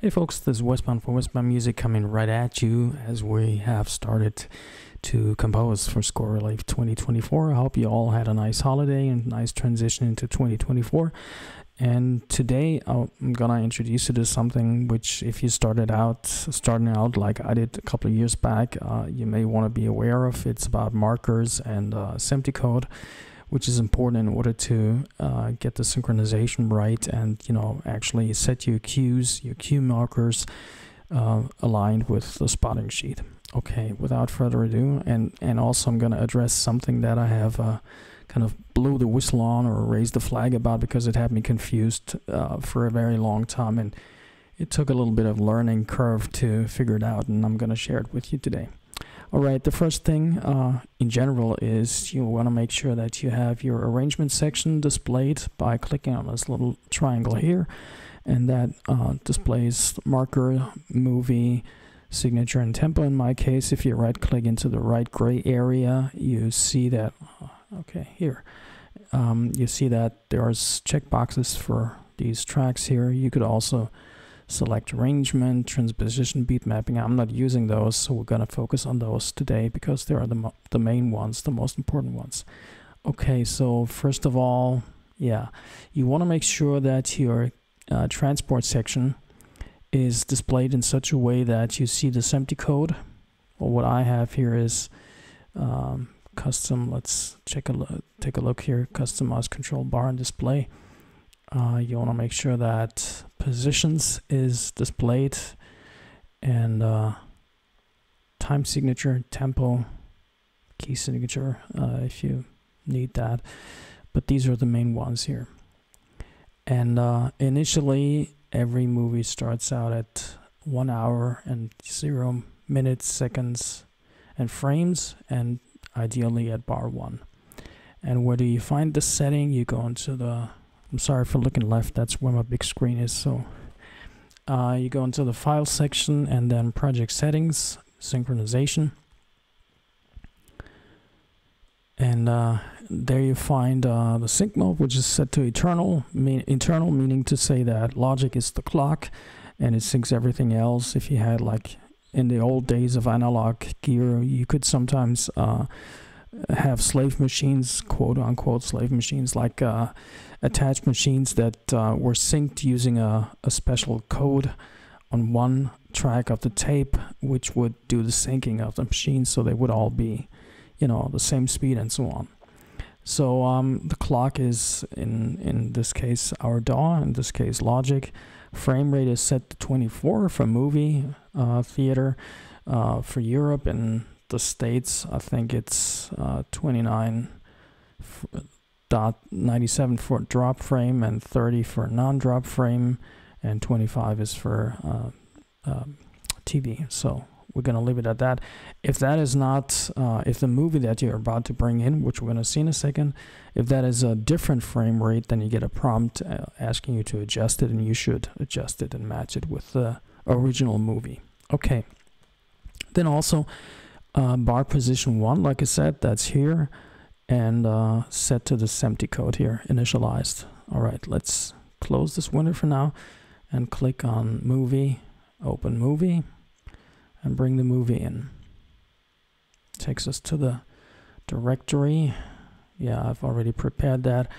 Hey folks, this is Wesbound for Wesbound Music coming right at you as we have started to compose for Score Relief 2024. I hope you all had a nice holiday and nice transition into 2024. And today I'm gonna introduce you to something which, if you started out starting out like I did a couple of years back, uh, you may want to be aware of. It's about markers and uh, SMPTE code which is important in order to uh, get the synchronization right and you know actually set your cues, your cue markers uh, aligned with the spotting sheet. Okay, without further ado, and and also I'm going to address something that I have uh, kind of blew the whistle on or raised the flag about because it had me confused uh, for a very long time and it took a little bit of learning curve to figure it out and I'm going to share it with you today. All right, the first thing uh, in general is you want to make sure that you have your arrangement section displayed by clicking on this little triangle here. And that uh, displays marker, movie, signature, and tempo. In my case, if you right click into the right gray area, you see that, uh, okay, here. Um, you see that there's checkboxes for these tracks here. You could also select arrangement, transposition, beat mapping. I'm not using those, so we're going to focus on those today because they are the, the main ones, the most important ones. Okay, so first of all, yeah, you want to make sure that your uh, transport section is displayed in such a way that you see the SMPTE code. Well, what I have here is um, custom. Let's check a look, take a look here. Customize control bar and display. Uh, you want to make sure that positions is displayed and uh, time signature, tempo, key signature uh, if you need that. But these are the main ones here. And uh, initially, every movie starts out at one hour and zero minutes, seconds, and frames, and ideally at bar one. And where do you find the setting? You go into the I'm sorry for looking left, that's where my big screen is. So uh, you go into the file section and then project settings, synchronization. And uh, there you find uh, the sync mode, which is set to internal, mean internal meaning to say that logic is the clock and it syncs everything else. If you had like in the old days of analog gear, you could sometimes uh, have slave machines, quote unquote slave machines, like uh, attached machines that uh, were synced using a, a special code on one track of the tape, which would do the syncing of the machines so they would all be, you know, the same speed and so on. So um, the clock is, in, in this case, our DAW, in this case, Logic. Frame rate is set to 24 for movie uh, theater. Uh, for Europe and the States, I think it's uh, 29 dot 97 for drop frame and 30 for non-drop frame and 25 is for uh, uh, um, TV so we're going to leave it at that. If that is not uh, if the movie that you're about to bring in which we're going to see in a second if that is a different frame rate then you get a prompt uh, asking you to adjust it and you should adjust it and match it with the original movie. Okay. Then also uh, bar position one like I said that's here and uh, set to the SMPTE code here, initialized. All right, let's close this window for now and click on movie, open movie, and bring the movie in. Takes us to the directory. Yeah, I've already prepared that.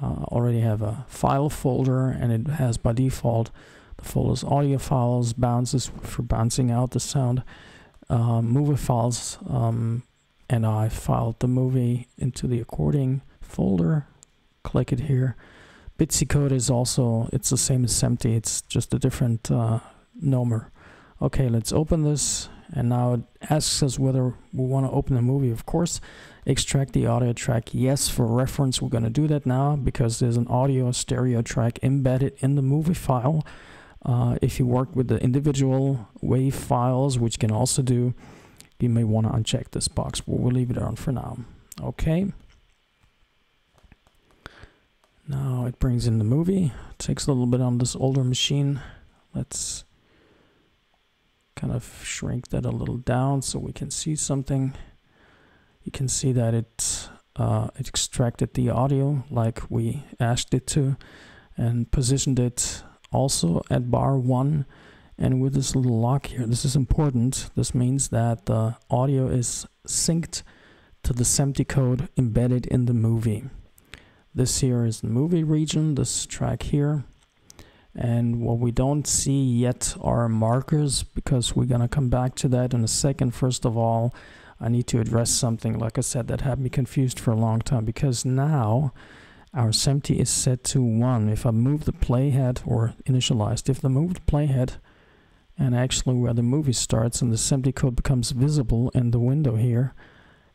Uh, already have a file folder and it has by default the folders audio files, bounces for bouncing out the sound, uh, movie files, um, and I filed the movie into the accordion folder. Click it here. BITC code is also, it's the same as SMPTE, it's just a different uh, number. Okay, let's open this. And now it asks us whether we want to open the movie. Of course, extract the audio track. Yes, for reference, we're going to do that now because there's an audio stereo track embedded in the movie file. Uh, if you work with the individual WAV files, which can also do you may want to uncheck this box. We'll leave it on for now. Okay. Now it brings in the movie. It takes a little bit on this older machine. Let's kind of shrink that a little down so we can see something. You can see that it uh, it extracted the audio like we asked it to and positioned it also at bar 1 And with this little lock here, this is important. This means that the audio is synced to the SMPTE code embedded in the movie. This here is the movie region, this track here. And what we don't see yet are markers because we're going to come back to that in a second. First of all, I need to address something, like I said, that had me confused for a long time because now our SMPTE is set to 1. If I move the playhead or initialized, if I move the playhead and actually where the movie starts and the SMPTE code becomes visible in the window here,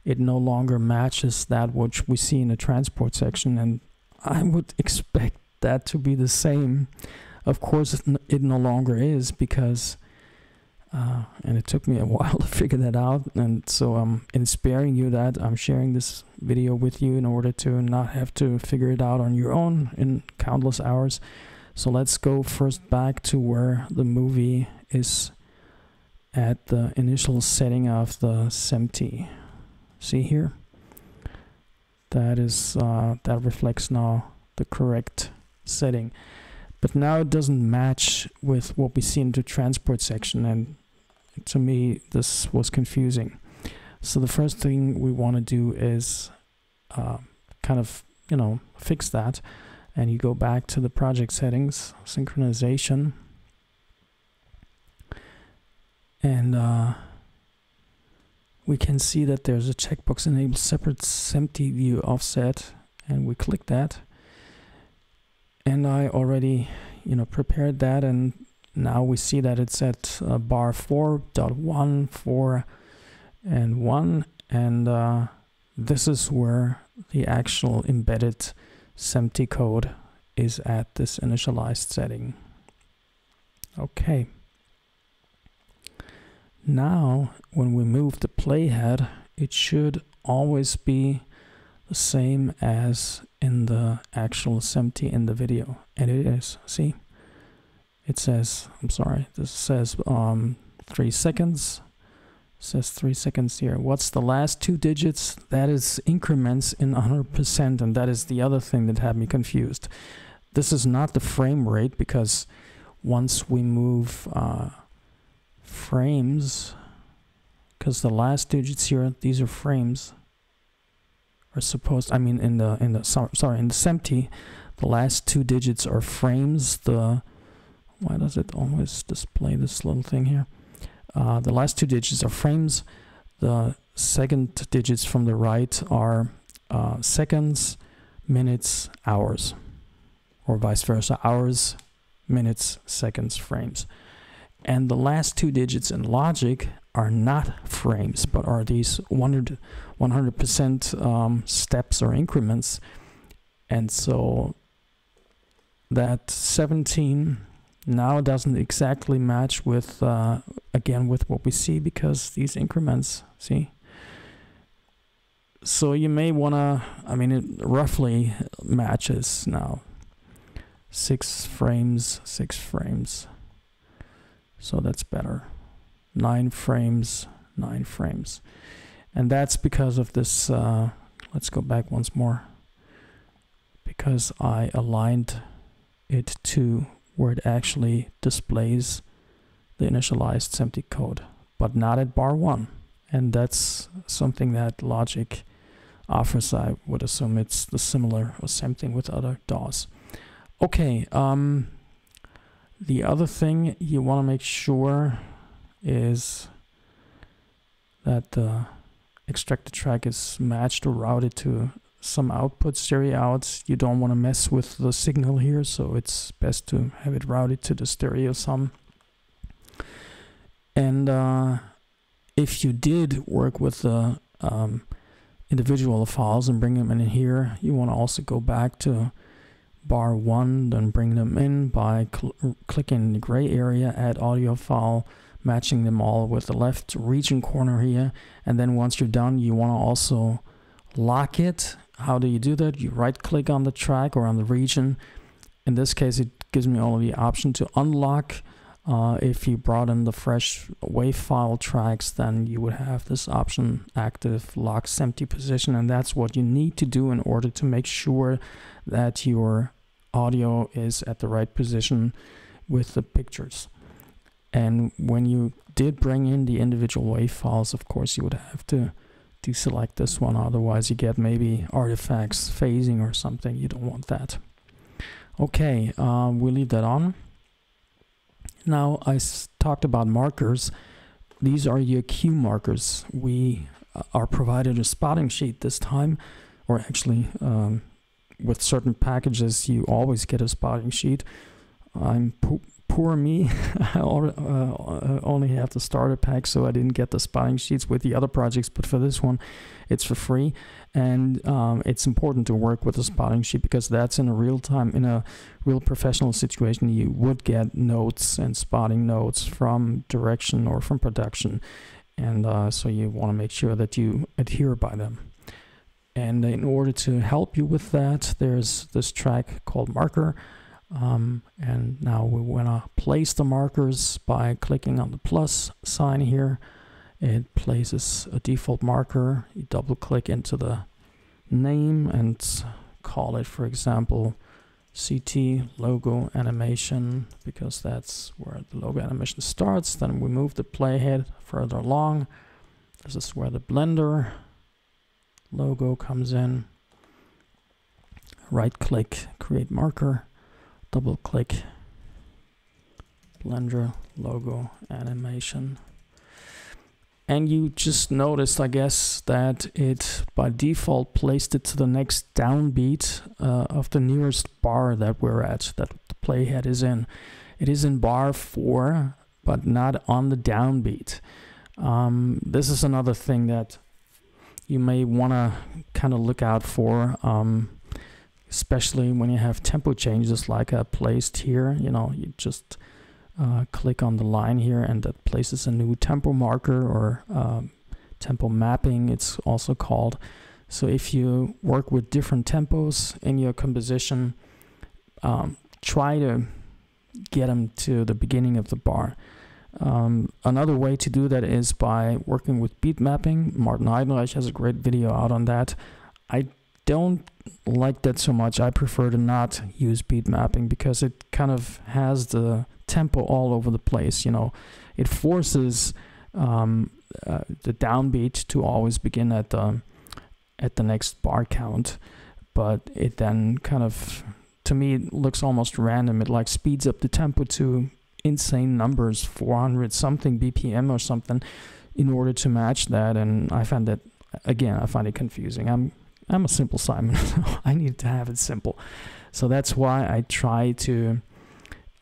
it no longer matches that which we see in the transport section and I would expect that to be the same. Of course, it no longer is because uh, and it took me a while to figure that out. And so I'm inspiring you that I'm sharing this video with you in order to not have to figure it out on your own in countless hours. So let's go first back to where the movie is at the initial setting of the SMPTE. See here? That is uh, that reflects now the correct setting. But now it doesn't match with what we see in the transport section and to me this was confusing. So the first thing we want to do is uh, kind of you know fix that. And you go back to the project settings synchronization. And uh, we can see that there's a checkbox enable separate SMPTE view offset. And we click that. And I already you know prepared that and now we see that it's at uh, bar 4.1, 4 and 1 and uh, this is where the actual embedded SMPTE code is at this initialized setting. Okay. Now when we move the playhead it should always be the same as in the actual SMPTE in the video and it is see it says I'm sorry this says um three seconds. It says three seconds here. What's the last two digits? That is increments in 100% and that is the other thing that had me confused. This is not the frame rate because once we move uh, frames because the last digits here these are frames are supposed I mean in the in the sorry in the SMPTE the last two digits are frames the why does it always display this little thing here? Uh, the last two digits are frames. The second digits from the right are uh, seconds, minutes, hours, or vice versa. Hours, minutes, seconds, frames. And the last two digits in logic are not frames, but are these 100, 100% um, steps or increments. And so that 17 now doesn't exactly match with uh, again with what we see because these increments see? So you may want to I mean it roughly matches now. Six frames six frames. So that's better. Nine frames nine frames. And that's because of this uh, let's go back once more. Because I aligned it to where it actually displays the initialized SMPTE code, but not at bar 1. And that's something that Logic offers. I would assume it's the similar or same thing with other DAWs. Okay, um, the other thing you want to make sure is that the extracted track is matched or routed to some output stereo outs. You don't want to mess with the signal here, so it's best to have it routed to the stereo sum. And uh, if you did work with the um, individual files and bring them in here, you want to also go back to bar 1, then bring them in by cl clicking the gray area, add audio file, matching them all with the left region corner here. And then once you're done, you want to also lock it how do you do that? You right click on the track or on the region. In this case, it gives me only the option to unlock. Uh, if you brought in the fresh WAV file tracks, then you would have this option active lock SMPTE position. And that's what you need to do in order to make sure that your audio is at the right position with the pictures. And when you did bring in the individual wave files, of course, you would have to deselect this one. Otherwise, you get maybe artifacts phasing or something. You don't want that. Okay, uh, we'll leave that on. Now, I talked about markers. These are your cue markers. We uh, are provided a spotting sheet this time, or actually, um, with certain packages, you always get a spotting sheet. I'm poor me. I uh, only have the starter pack, so I didn't get the spotting sheets with the other projects. But for this one, it's for free, and um, it's important to work with a spotting sheet because that's in a real time, in a real professional situation. You would get notes and spotting notes from direction or from production, and uh, so you want to make sure that you adhere by them. And in order to help you with that, there's this track called Marker um, and now we want to place the markers by clicking on the plus sign here. It places a default marker. You double click into the name and call it, for example, CT logo animation because that's where the logo animation starts. Then we move the playhead further along. This is where the Blender logo comes in. Right click, create marker double click. Blender logo animation. And you just noticed I guess that it by default placed it to the next downbeat uh, of the nearest bar that we're at that the playhead is in. It is in bar 4 but not on the downbeat. Um, this is another thing that you may want to kind of look out for. Um, especially when you have tempo changes like I placed here, you know, you just uh, click on the line here and that places a new tempo marker or um, tempo mapping, it's also called. So if you work with different tempos in your composition, um, try to get them to the beginning of the bar. Um, another way to do that is by working with beat mapping. Martin Heidenreich has a great video out on that. I don't like that so much. I prefer to not use beat mapping because it kind of has the tempo all over the place. You know, it forces um, uh, the downbeat to always begin at the at the next bar count, but it then kind of to me it looks almost random. It like speeds up the tempo to insane numbers, 400 something BPM or something, in order to match that. And I find that again, I find it confusing. I'm I'm a simple Simon. I need to have it simple. So that's why I try to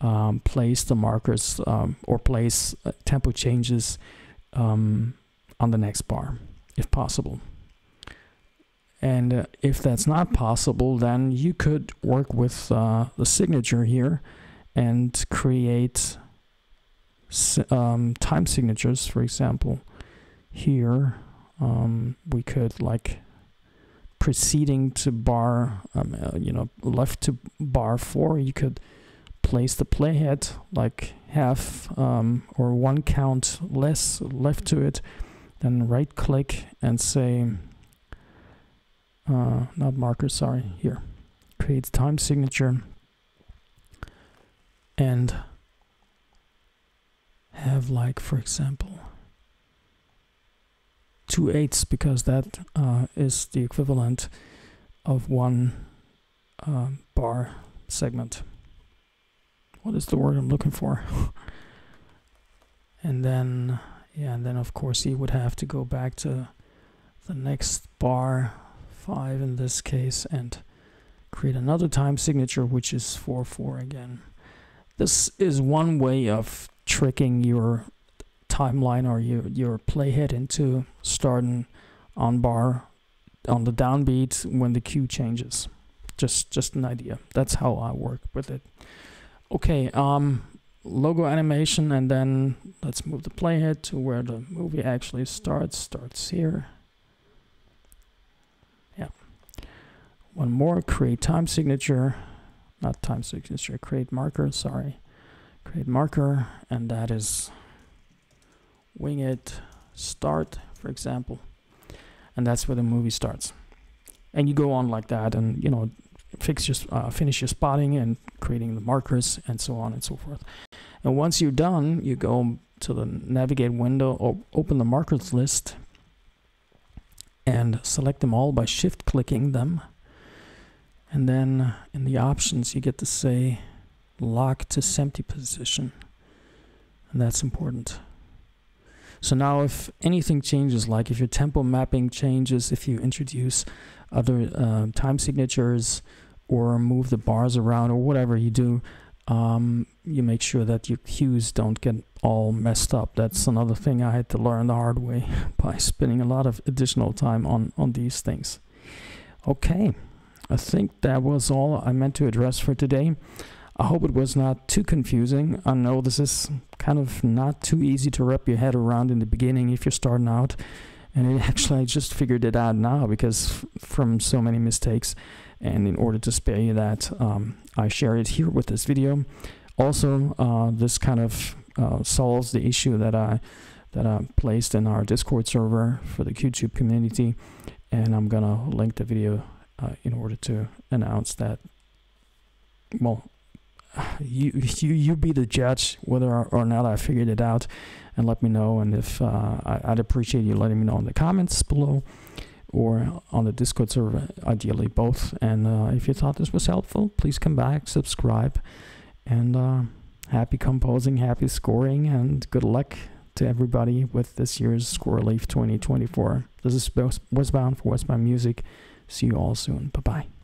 um, place the markers um, or place uh, tempo changes um, on the next bar if possible. And uh, if that's not possible, then you could work with uh, the signature here and create um, time signatures, for example. Here, um, we could like preceding to bar, um, uh, you know, left to bar four, you could place the playhead like half um, or one count less left to it, then right click and say, uh, not marker, sorry, here, create time signature and have like, for example, two eighths because that uh, is the equivalent of one uh, bar segment. What is the word I'm looking for? and then, yeah, and then of course he would have to go back to the next bar, five in this case, and create another time signature, which is 4 4 again. This is one way of tricking your timeline or your your playhead into starting on bar on the downbeat when the cue changes. Just just an idea. That's how I work with it. Okay, um logo animation and then let's move the playhead to where the movie actually starts. Starts here. Yeah. One more, create time signature. Not time signature, create marker, sorry. Create marker, and that is wing it start, for example. And that's where the movie starts. And you go on like that and, you know, fix your, uh, finish your spotting and creating the markers and so on and so forth. And once you're done, you go to the navigate window or open the markers list and select them all by shift clicking them. And then in the options, you get to say lock to SMPTE position. And that's important. So now if anything changes, like if your tempo mapping changes, if you introduce other uh, time signatures or move the bars around or whatever you do, um, you make sure that your cues don't get all messed up. That's another thing I had to learn the hard way by spending a lot of additional time on, on these things. Okay, I think that was all I meant to address for today. I hope it was not too confusing. I know this is kind of not too easy to wrap your head around in the beginning if you're starting out. And it actually, I just figured it out now because from so many mistakes. And in order to spare you that, um, I share it here with this video. Also, uh, this kind of uh, solves the issue that I that I placed in our Discord server for the QTube community, and I'm gonna link the video uh, in order to announce that. Well, you you you be the judge whether or not I figured it out, and let me know. And if uh, I, would appreciate you letting me know in the comments below, or on the Discord server, ideally both. And uh, if you thought this was helpful, please come back, subscribe, and uh, happy composing, happy scoring, and good luck to everybody with this year's Score Relief 2024. This is Wesbound for Wesbound Music. See you all soon. Bye bye.